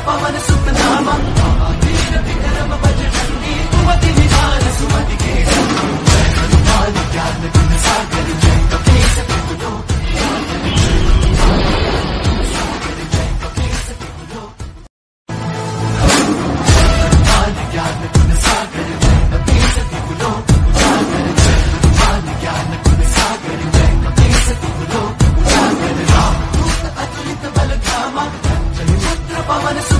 up, I'm on super 放慢的。